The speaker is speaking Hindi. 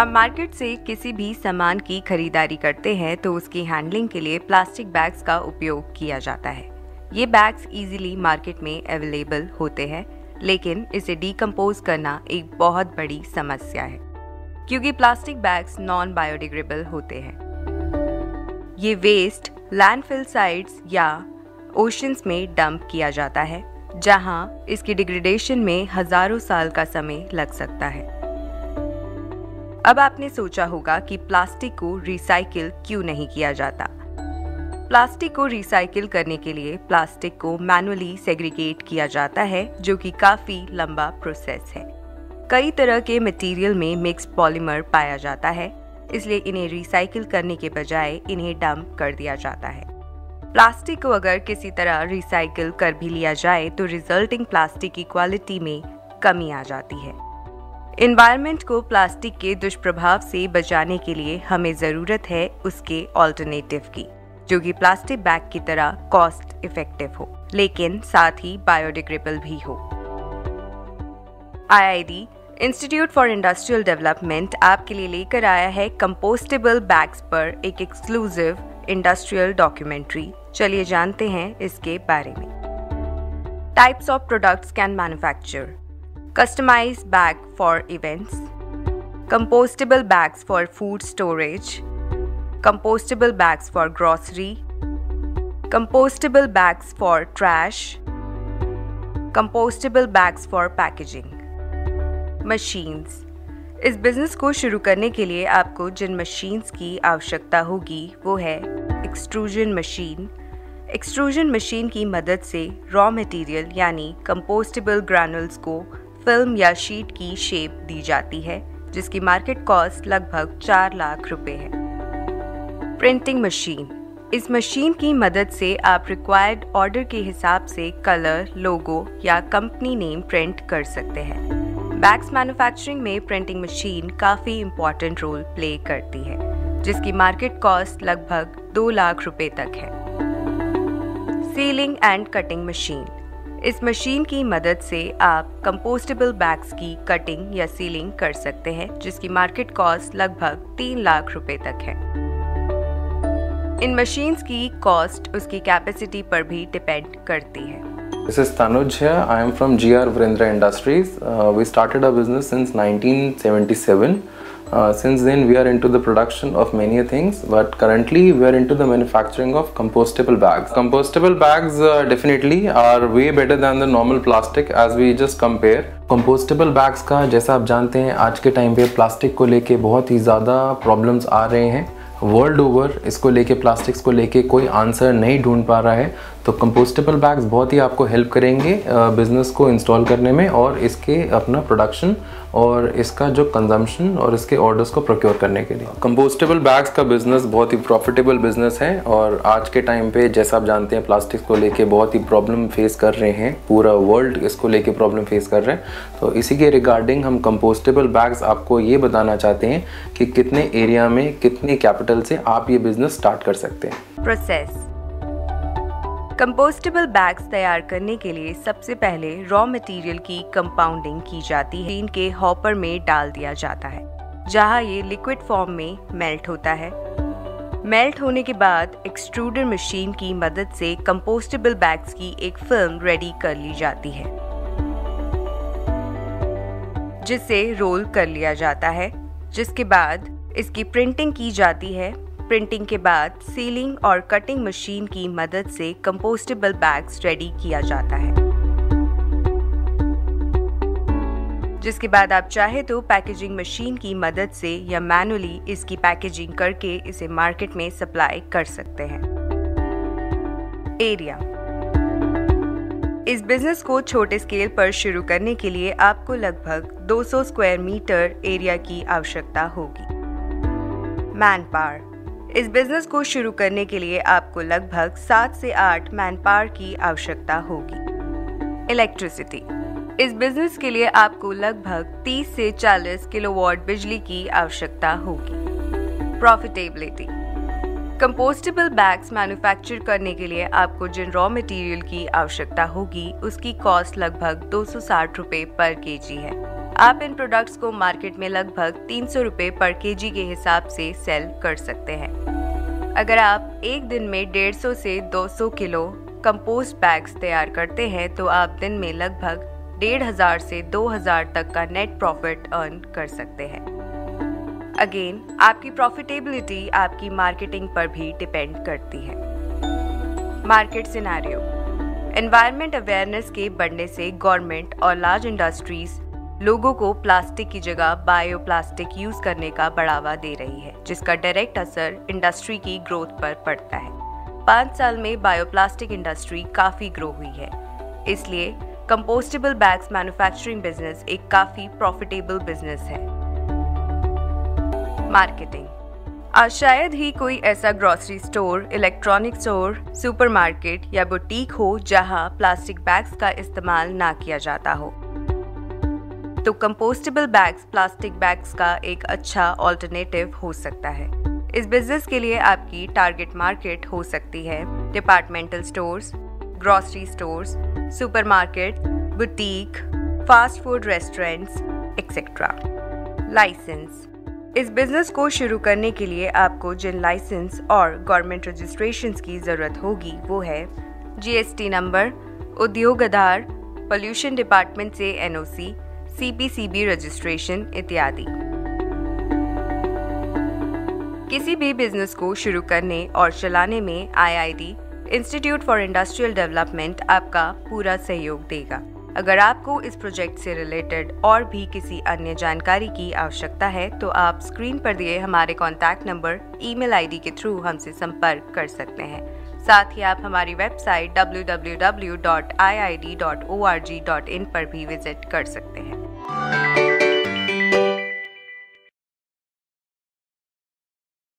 आप मार्केट से किसी भी सामान की खरीदारी करते हैं तो उसकी हैंडलिंग के लिए प्लास्टिक बैग्स का उपयोग किया जाता है। ये बैग्स इजीली मार्केट में अवेलेबल होते हैं, लेकिन इसे डिकम्पोज करना एक बहुत बड़ी समस्या है, क्योंकि प्लास्टिक बैग्स नॉन बायोडिग्रेबल होते हैं। ये वेस्ट लैंडफिल साइट्स या ओशंस में डंप किया जाता है, जहाँ इसकी डिग्रेडेशन में हज़ारों साल का समय लग सकता है। अब आपने सोचा होगा कि प्लास्टिक को रिसाइकिल क्यों नहीं किया जाता। प्लास्टिक को रिसाइकिल करने के लिए प्लास्टिक को मैनुअली सेग्रीगेट किया जाता है, जो कि काफ़ी लंबा प्रोसेस है। कई तरह के मटेरियल में मिक्स पॉलीमर पाया जाता है, इसलिए इन्हें रिसाइकिल करने के बजाय इन्हें डंप कर दिया जाता है। प्लास्टिक को अगर किसी तरह रिसाइकिल कर भी लिया जाए तो रिजल्टिंग प्लास्टिक की क्वालिटी में कमी आ जाती है। इन्वायरमेंट को प्लास्टिक के दुष्प्रभाव से बचाने के लिए हमें ज़रूरत है उसके ऑल्टरनेटिव की, जो कि प्लास्टिक बैग की तरह कॉस्ट इफ़ेक्टिव हो, लेकिन साथ ही बायोडिग्रेबल भी हो। IID institute for industrial development आपके लिए लेकर आया है कंपोस्टेबल बैग्स पर एक एक्सक्लूसिव इंडस्ट्रियल डॉक्यूमेंट्री चलिए जानते हैं इसके बारे में। Types of products can manufacture customise bag for events compostable bags for food storage compostable bags for grocery compostable bags for trash compostable bags for packaging machines इस बिज़नेस को शुरू करने के लिए आपको जिन मशीन्स की आवश्यकता होगी, वो है एक्सट्रूजन मशीन एक्सट्रूजन मशीन की मदद से रॉ मटेरियल यानी कंपोस्टेबल ग्रैनुल्स को फ़िल्म या शीट की शेप दी जाती है, जिसकी मार्केट कॉस्ट लगभग चार लाख रुपए है। Printing machine. इस मशीन की मदद से आप रिक्वायर्ड ऑर्डर के हिसाब से कलर लोगो या कंपनी नेम प्रिंट कर सकते हैं। बैग्स मैन्युफैक्चरिंग में प्रिंटिंग मशीन काफ़ी इम्पोर्टेंट रोल प्ले करती है, जिसकी मार्केट कॉस्ट लगभग दो लाख रुपए तक है। सीलिंग एंड कटिंग मशीन इस मशीन की मदद से आप कंपोस्टेबल बैग्स की कटिंग या सीलिंग कर सकते हैं जिसकी मार्केट कॉस्ट लगभग तीन लाख रुपए तक है इन मशीन्स की कॉस्ट उसकी कैपेसिटी पर भी डिपेंड करती है This is Tanuj here. I am from GR Vrindra Industries. Uh, we started our business since 1977. Uh, since then we are into the production of many things but currently we are into the manufacturing of compostable bags. Compostable bags uh, definitely are way better than the normal plastic as we just compare. Compostable bags का जैसा आप जानते हैं आज के टाइम पे प्लास्टिक को लेके बहुत ही ज़्यादा प्रॉब्लम्स आ रहे हैं वर्ल्ड ओवर इसको लेके प्लास्टिक्स को लेके कोई आंसर नहीं ढूंढ पा रहा है तो कंपोस्टेबल बैग्स बहुत ही आपको हेल्प करेंगे बिज़नेस को इंस्टॉल करने में और इसके अपना प्रोडक्शन और इसका जो कंजम्पशन और इसके ऑर्डर्स को प्रोक्योर करने के लिए। कंपोस्टेबल बैग्स का बिज़नेस बहुत ही प्रॉफिटेबल बिज़नेस है और आज के टाइम पे जैसा आप जानते हैं प्लास्टिक को लेके बहुत ही प्रॉब्लम फेस कर रहे हैं पूरा वर्ल्ड इसको लेके प्रॉब्लम फेस कर रहे हैं। तो इसी के रिगार्डिंग हम कंपोस्टेबल बैग्स आपको ये बताना चाहते हैं कि कितने एरिया में कितने कैपिटल से आप ये बिज़नेस स्टार्ट कर सकते हैं। प्रोसेस कंपोस्टेबल बैग्स तैयार करने के लिए सबसे पहले रॉ मटेरियल की कंपाउंडिंग की जाती है। इनके हॉपर में डाल दिया जाता है, जहाँ ये लिक्विड फॉर्म में मेल्ट होता है। मेल्ट होने के बाद एक्सट्रूडर मशीन की मदद से कंपोस्टेबल बैग्स की एक फ़िल्म रेडी कर ली जाती है जिसे रोल कर लिया जाता है। जिसके बाद इसकी प्रिंटिंग की जाती है। प्रिंटिंग के बाद सीलिंग और कटिंग मशीन की मदद से कंपोस्टेबल बैग्स रेडी किया जाता है। जिसके बाद आप चाहे तो पैकेजिंग मशीन की मदद से या मैनुअली इसकी पैकेजिंग करके इसे मार्केट में सप्लाई कर सकते हैं। एरिया इस बिज़नेस को छोटे स्केल पर शुरू करने के लिए आपको लगभग 200 स्क्वायर मीटर एरिया की आवश्यकता होगी। मैन पावर इस बिज़नेस को शुरू करने के लिए आपको लगभग सात से आठ मैन पावर की आवश्यकता होगी। इलेक्ट्रिसिटी इस बिज़नेस के लिए आपको लगभग 30 से 40 किलोवाट बिजली की आवश्यकता होगी। प्रॉफिटेबिलिटी कंपोस्टेबल बैग्स मैन्युफैक्चर करने के लिए आपको जिन रॉ मटेरियल की आवश्यकता होगी, उसकी कॉस्ट लगभग दो सौ साठ रुपए पर केजी है। आप इन प्रोडक्ट्स को मार्केट में लगभग तीन सौ रुपये पर केजी के हिसाब से सेल कर सकते हैं। अगर आप एक दिन में 150 से 200 किलो कंपोस्ट बैग्स तैयार करते हैं तो आप दिन में लगभग डेढ़ हज़ार से दो हज़ार तक का नेट प्रॉफिट अर्न कर सकते हैं। अगेन आपकी प्रॉफिटेबिलिटी आपकी मार्केटिंग पर भी डिपेंड करती है। मार्केट सिनारियो एनवायरमेंट अवेयरनेस के बढ़ने से गवर्नमेंट और लार्ज इंडस्ट्रीज़ लोगों को प्लास्टिक की जगह बायो प्लास्टिक यूज़ करने का बढ़ावा दे रही है, जिसका डायरेक्ट असर इंडस्ट्री की ग्रोथ पर पड़ता है। पाँच साल में बायोप्लास्टिक इंडस्ट्री काफ़ी ग्रो हुई है। इसलिए कंपोस्टेबल बैग्स मैन्युफैक्चरिंग बिज़नेस एक काफ़ी प्रॉफिटेबल बिज़नेस है। मार्केटिंग आज शायद ही कोई ऐसा grocery store electronic store supermarket या बुटीक हो जहाँ प्लास्टिक बैग्स का इस्तेमाल ना किया जाता हो। तो कंपोस्टेबल बैग्स प्लास्टिक बैग्स का एक अच्छा ऑल्टरनेटिव हो सकता है। इस बिज़नेस के लिए आपकी टारगेट मार्केट हो सकती है। Departmental stores grocery stores supermarket boutique fast food restaurants etcetera licence इस बिज़नेस को शुरू करने के लिए आपको जिन लाइसेंस और गवर्नमेंट रजिस्ट्रेशन की ज़रूरत होगी वो है GST number Udyog Aadhaar pollution department से एनओसी, सीपीसीबी रजिस्ट्रेशन इत्यादि। किसी भी बिज़नेस को शुरू करने और चलाने में IIT institute for industrial development आपका पूरा सहयोग देगा। अगर आपको इस प्रोजेक्ट से रिलेटेड और भी किसी अन्य जानकारी की आवश्यकता है तो आप स्क्रीन पर दिए हमारे कॉन्टैक्ट नंबर ईमेल आईडी के थ्रू हमसे संपर्क कर सकते हैं। साथ ही आप हमारी वेबसाइट www.iid.org.in पर भी विज़िट कर सकते हैं।